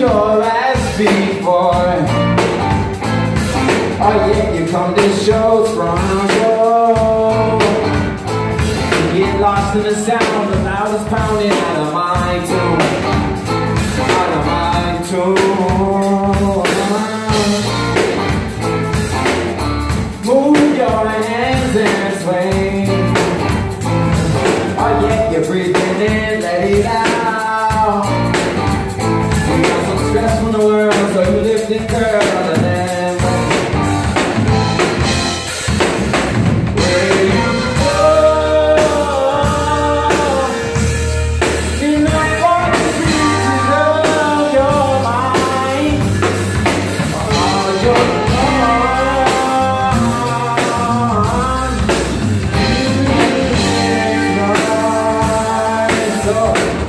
you're as before. Oh yeah, you come to shows from home get lost in the sound, the loudest pounding out of my tune. Out of my tune.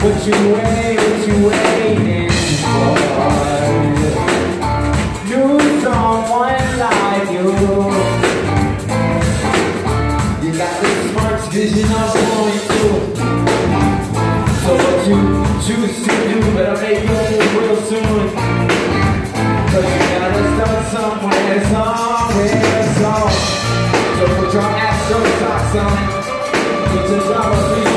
What you waiting? what you waiting for? Do someone like you. You got the sparks vision you know going to. So what you choose to do, but I make you move real soon. Cause you gotta start somewhere, somewhere, so. So put your ass on socks on. Put your dollar